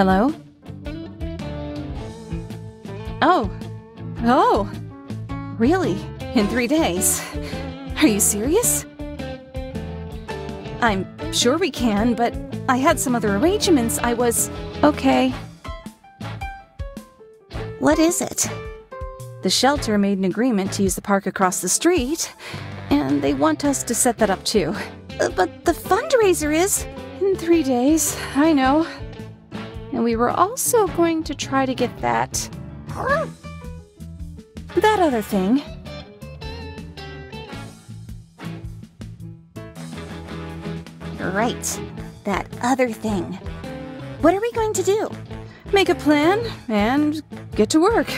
Hello? Oh. Oh. Really? In three days? Are you serious? I'm sure we can, but I had some other arrangements. I was. Okay. What is it? The shelter made an agreement to use the park across the street, and they want us to set that up too. Uh, But the fundraiser is in three days. I know. And we were also going to try to get that. That other thing. Right. That other thing. What are we going to do? Make a plan and get to work.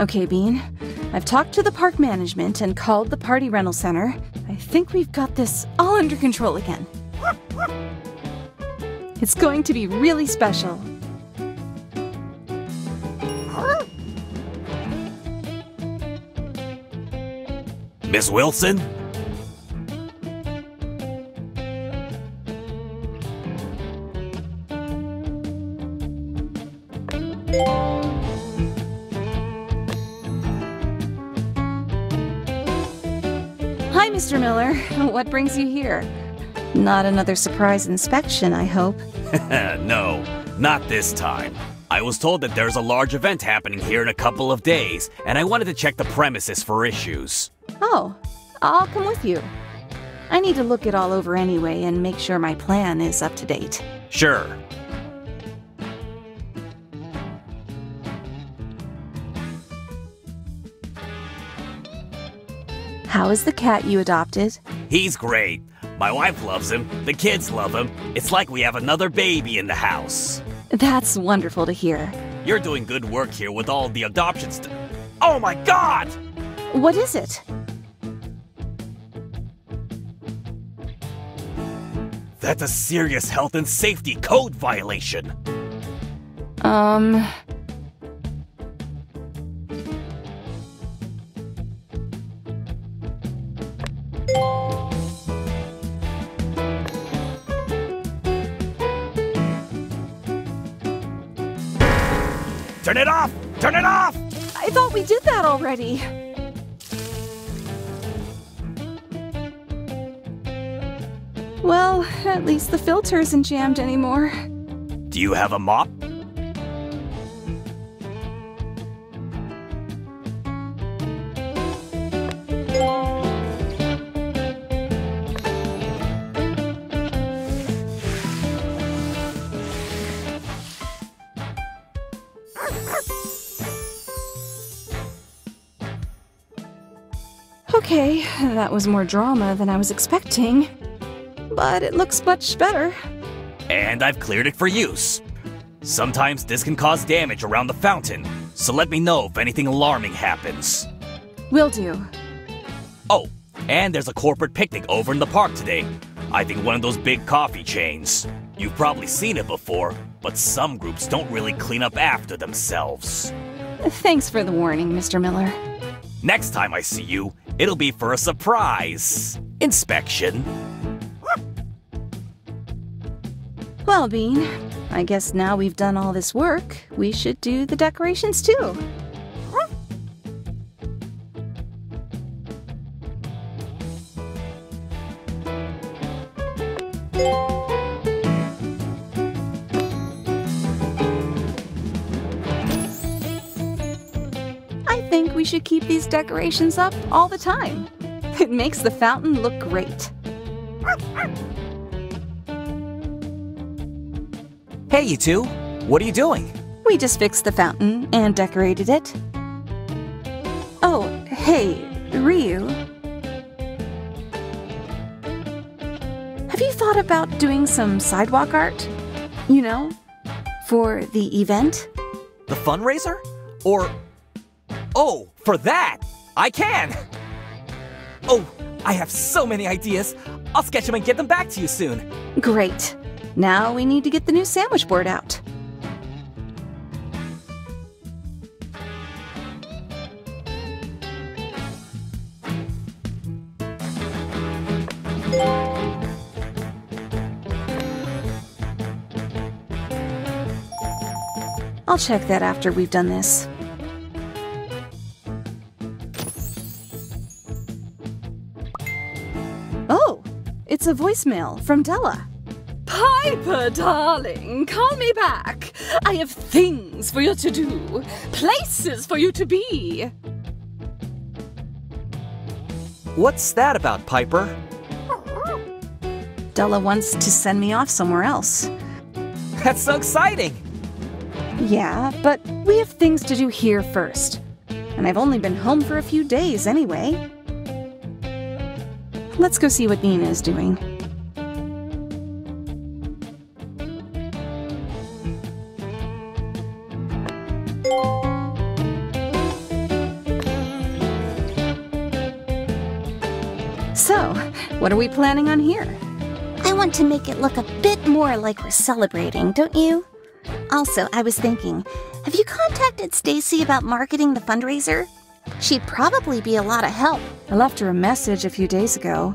Okay, Bean. I've talked to the park management and called the party rental center. I think we've got this all under control again. It's going to be really special. Miss Wilson? What brings you here? Not another surprise inspection, I hope. no, not this time. I was told that there's a large event happening here in a couple of days, and I wanted to check the premises for issues. Oh, I'll come with you. I need to look it all over anyway and make sure my plan is up to date. Sure. How is the cat you adopted? He's great. My wife loves him. The kids love him. It's like we have another baby in the house. That's wonderful to hear. You're doing good work here with all the adoptions. Oh my god! What is it? That's a serious health and safety code violation. Um. Already. Well, at least the filter isn't jammed anymore. Do you have a mop? That was more drama than I was expecting. But it looks much better. And I've cleared it for use. Sometimes this can cause damage around the fountain, so let me know if anything alarming happens. Will do. Oh, and there's a corporate picnic over in the park today. I think one of those big coffee chains. You've probably seen it before, but some groups don't really clean up after themselves. Thanks for the warning, Mr. Miller. Next time I see you, it'll be for a surprise inspection. Well, Bean, I guess now we've done all this work, we should do the decorations too. I think we should keep these decorations up all the time. It makes the fountain look great. Hey, you two. What are you doing? We just fixed the fountain and decorated it. Oh, hey, Ryu. Have you thought about doing some sidewalk art? You know, for the event? The fundraiser? Or. Oh, for that! I can! Oh, I have so many ideas. I'll sketch them and get them back to you soon. Great. Now we need to get the new sandwich board out. I'll check that after we've done this. It's a voicemail from Della. Piper, darling, call me back. I have things for you to do, places for you to be. What's that about, Piper? Della wants to send me off somewhere else. That's so exciting! Yeah, but we have things to do here first. And I've only been home for a few days anyway. Let's go see what Nina is doing. So, what are we planning on here? I want to make it look a bit more like we're celebrating, don't you? Also, I was thinking, have you contacted Stacy about marketing the fundraiser? She'd probably be a lot of help. I left her a message a few days ago,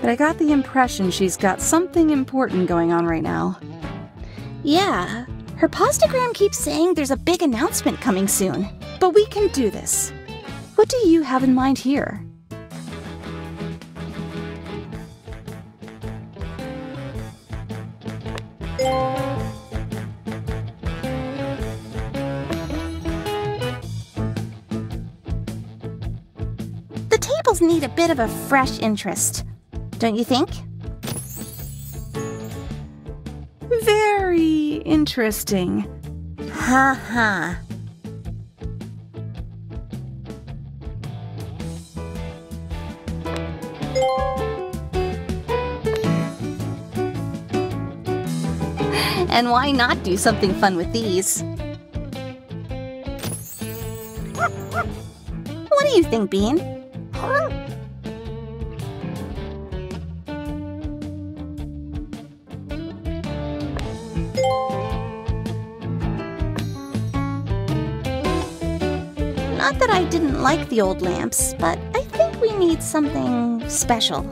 but I got the impression she's got something important going on right now. Yeah, her postagram keeps saying there's a big announcement coming soon. But we can do this. What do you have in mind here? Bit of a fresh interest, don't you think? Very interesting. Ha ha. And why not do something fun with these? What do you think, Bean? Not that I didn't like the old lamps, but I think we need something special.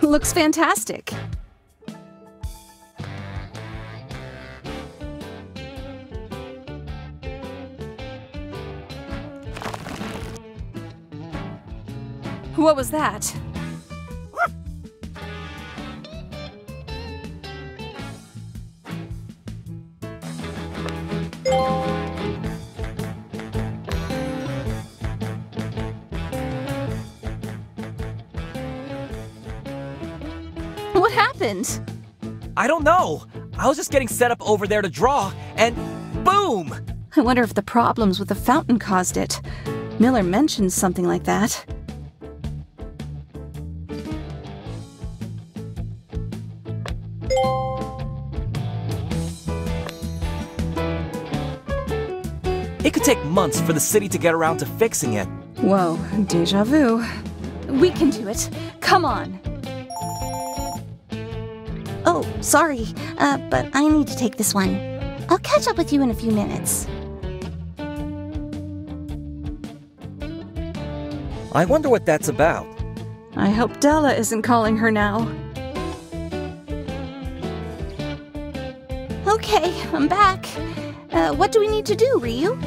Looks fantastic. What was that? I don't know. I was just getting set up over there to draw, and boom! I wonder if the problems with the fountain caused it. Miller mentioned something like that. It could take months for the city to get around to fixing it. Whoa, deja vu. We can do it. Come on. Oh, sorry, uh, but I need to take this one. I'll catch up with you in a few minutes. I wonder what that's about. I hope Della isn't calling her now. Okay, I'm back. Uh, what do we need to do, Ryu?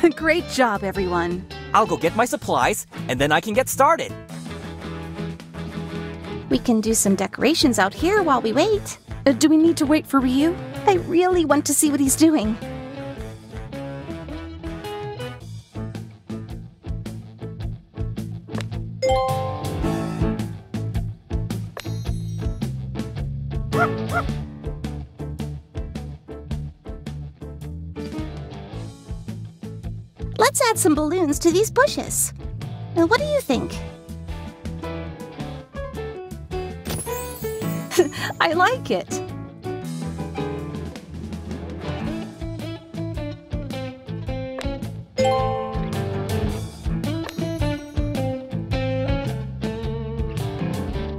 Great job, everyone. I'll go get my supplies, and then I can get started. We can do some decorations out here while we wait. Uh, do we need to wait for Ryu? I really want to see what he's doing. Some balloons to these bushes. Now, what do you think? I like it.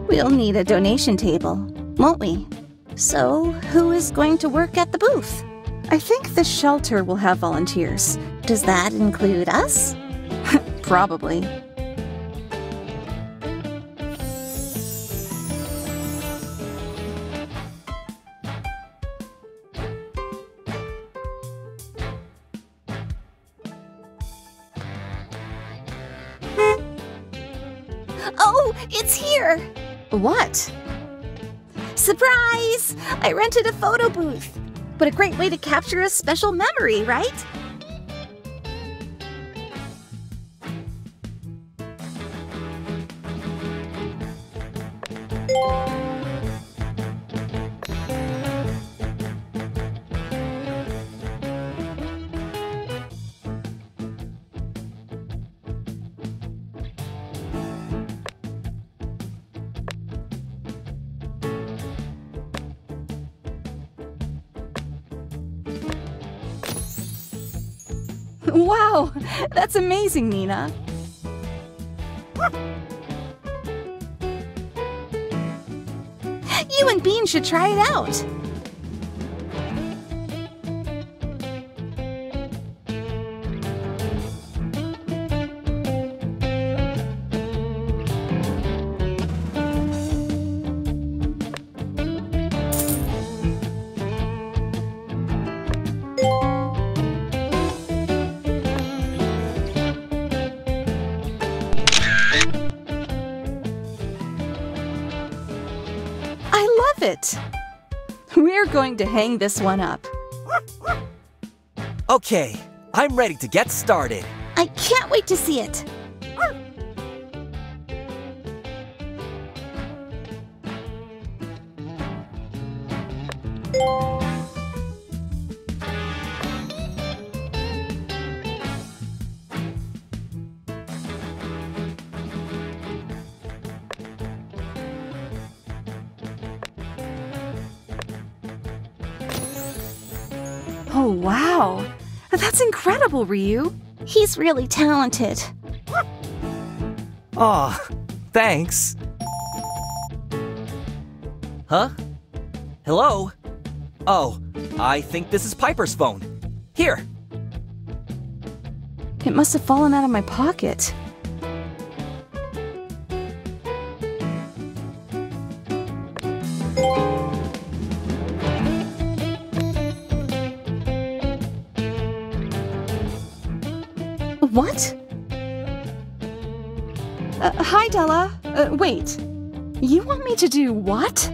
We'll need a donation table, won't we? So, who is going to work at the booth? I think the shelter will have volunteers. Does that include us? Probably. Oh, it's here! What? Surprise! I rented a photo booth. But a great way to capture a special memory, right? Wow, that's amazing, Nina. You and Bean should try it out. To hang this one up. Okay, I'm ready to get started. I can't wait to see it. That's incredible, Ryu. He's really talented. Aw, thanks. Huh? Hello? Oh, I think this is Piper's phone. Here. It must have fallen out of my pocket. Hi, Della. Uh, wait. You want me to do what?